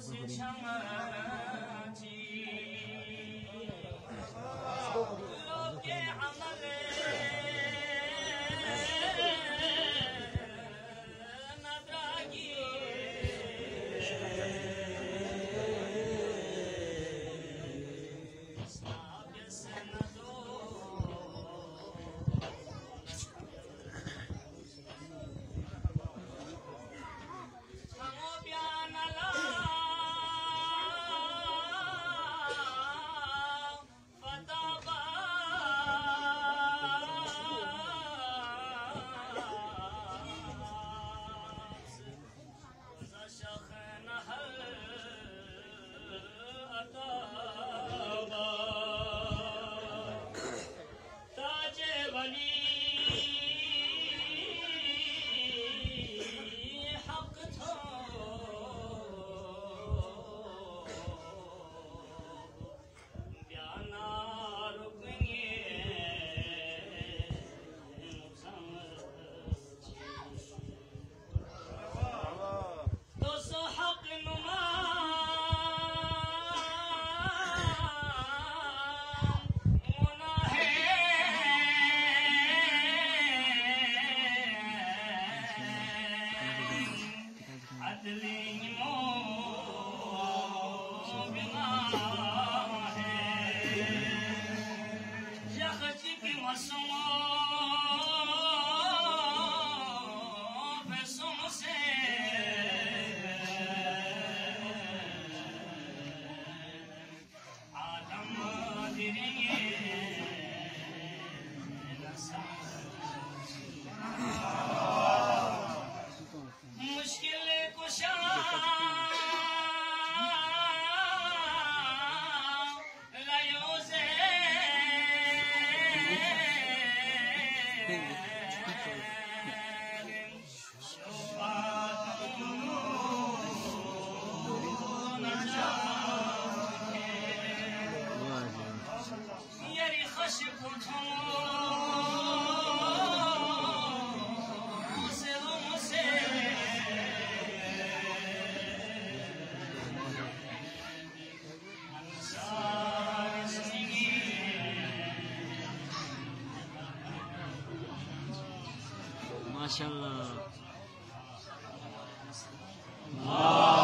是墙啊。Yeah. Good job. ماشاءاللہ۔ اللہ